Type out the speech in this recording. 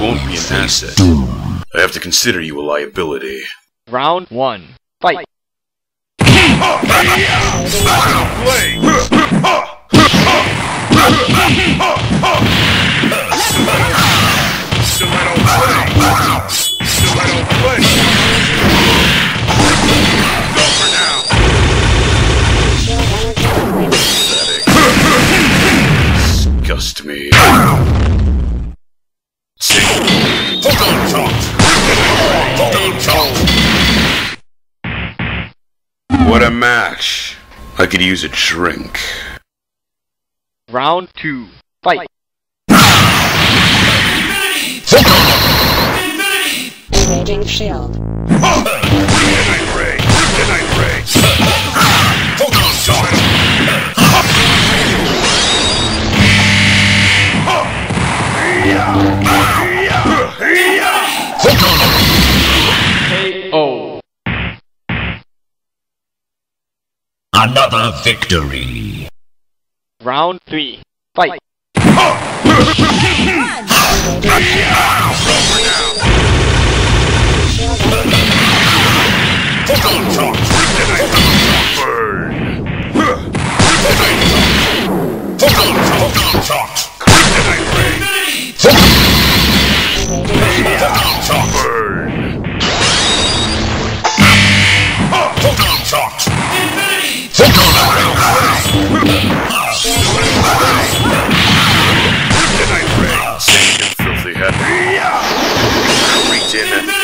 won't be an asset. I have to consider you a liability. Round one. Fight. Stiletto play! Stiletto play! Go for now! Disgust me. What a match. I could use a drink. Round two. Fight. Engaging shield. Midnight Another victory. Round three. Fight. Hold Reach in.